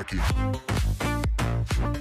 Becky.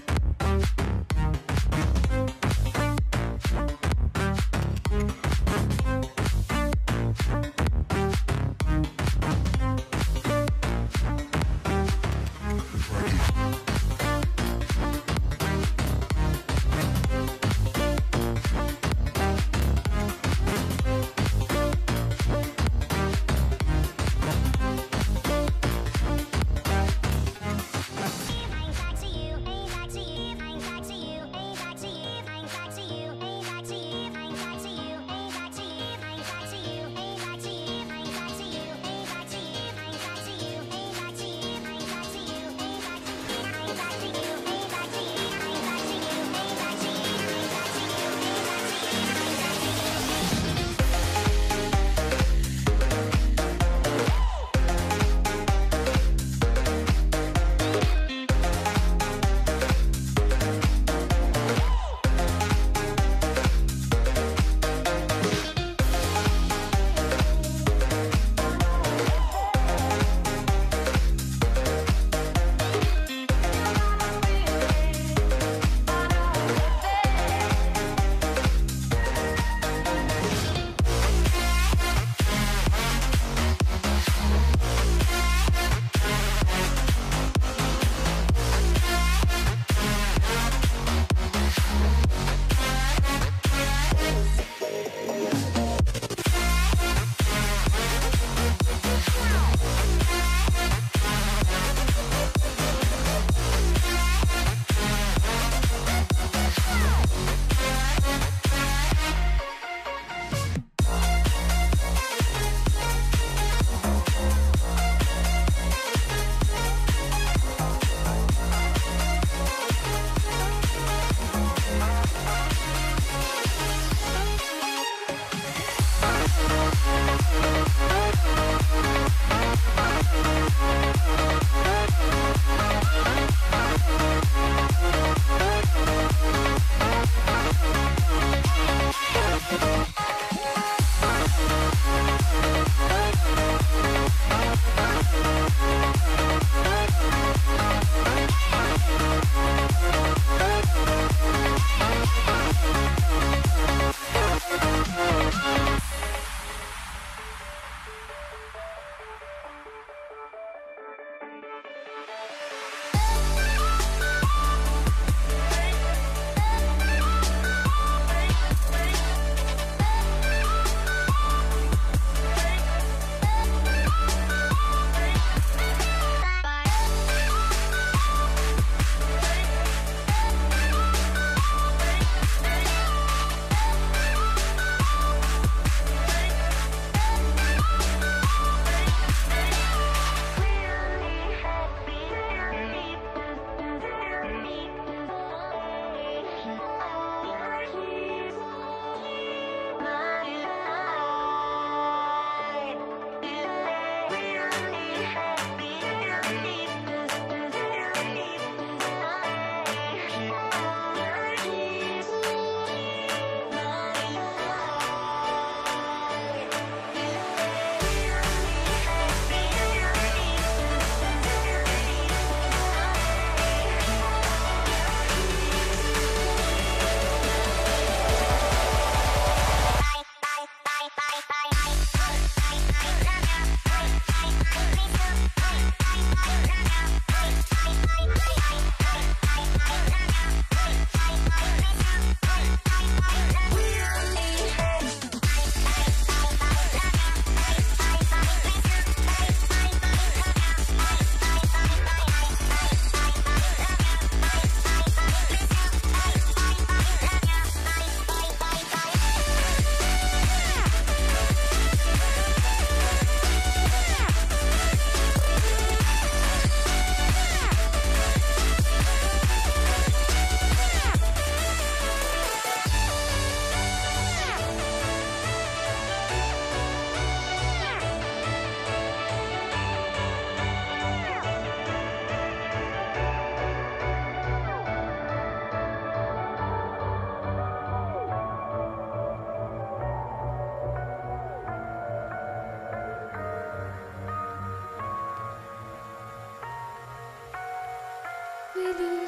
Hey, hey, hey.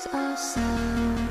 ourselves